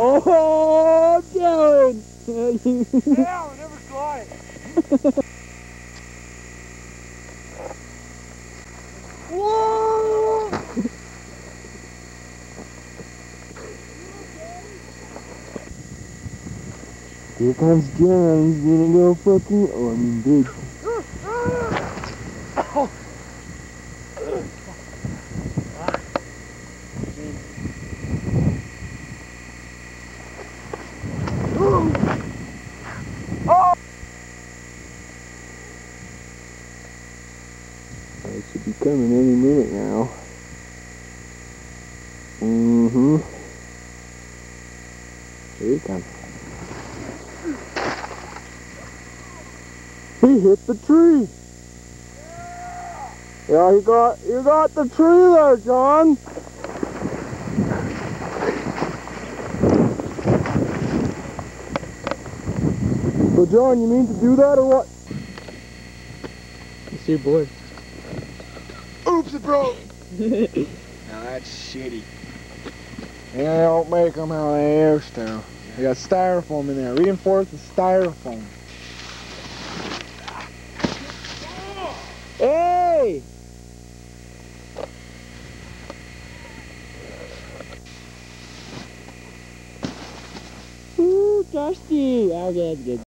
Oh, Dylan! Yeah, never slide. Whoa! Here comes John. He's gonna go fucking. Oh, I mean, big. It should be coming any minute now. Mm-hmm. Here he comes. He hit the tree. Yeah, you got you got the tree there, John. So John, you mean to do that or what? It's your boy. Oops, it broke. now that's shitty. Yeah, they don't make them how they used to. They got styrofoam in there. Reinforced with styrofoam. Hey! Ooh, thirsty. Okay, that's good.